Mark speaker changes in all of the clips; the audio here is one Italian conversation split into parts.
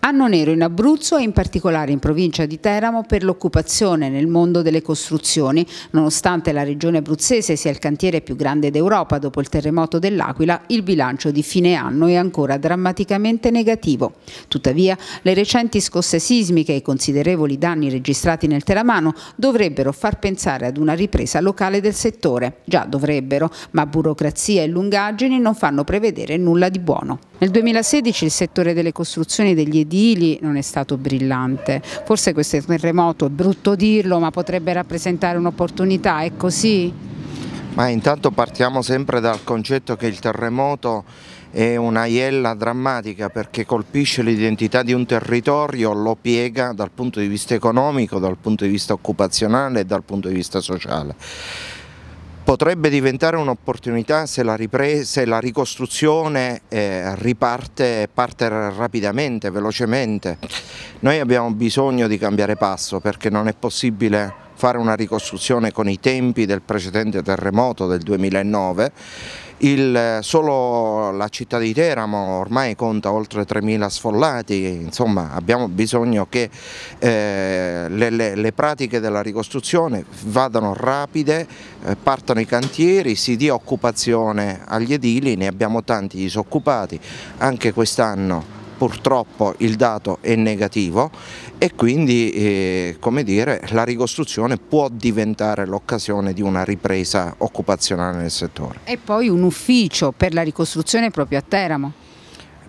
Speaker 1: Anno nero in Abruzzo e in particolare in provincia di Teramo per l'occupazione nel mondo delle costruzioni. Nonostante la regione abruzzese sia il cantiere più grande d'Europa dopo il terremoto dell'Aquila, il bilancio di fine anno è ancora drammaticamente negativo. Tuttavia, le recenti scosse sismiche e i considerevoli danni registrati nel Teramano dovrebbero far pensare ad una ripresa locale del settore. Già dovrebbero, ma burocrazia e lungaggini non fanno prevedere nulla di buono. Nel 2016 il settore delle costruzioni degli edili non è stato brillante, forse questo terremoto è brutto dirlo ma potrebbe rappresentare un'opportunità, è così?
Speaker 2: Ma intanto partiamo sempre dal concetto che il terremoto è una iella drammatica perché colpisce l'identità di un territorio, lo piega dal punto di vista economico, dal punto di vista occupazionale e dal punto di vista sociale potrebbe diventare un'opportunità se, se, la ricostruzione eh, riparte parte rapidamente, velocemente. Noi abbiamo bisogno di cambiare passo perché non è possibile fare una ricostruzione con i tempi del precedente terremoto del 2009 il, solo la città di Teramo ormai conta oltre 3.000 sfollati, insomma abbiamo bisogno che eh, le, le, le, pratiche della ricostruzione vadano rapide, eh, partano i cantieri, si dia occupazione agli edili, ne abbiamo tanti disoccupati, anche quest'anno purtroppo il dato è negativo e quindi eh, come dire, la ricostruzione può diventare l'occasione di una ripresa occupazionale nel settore.
Speaker 1: E poi un ufficio per la ricostruzione proprio a Teramo?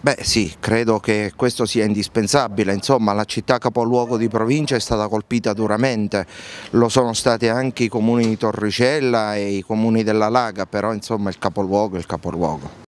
Speaker 2: Beh sì, credo che questo sia indispensabile, insomma la città capoluogo di provincia è stata colpita duramente, lo sono stati anche i comuni di Torricella e i comuni della Laga, però insomma il capoluogo è il capoluogo.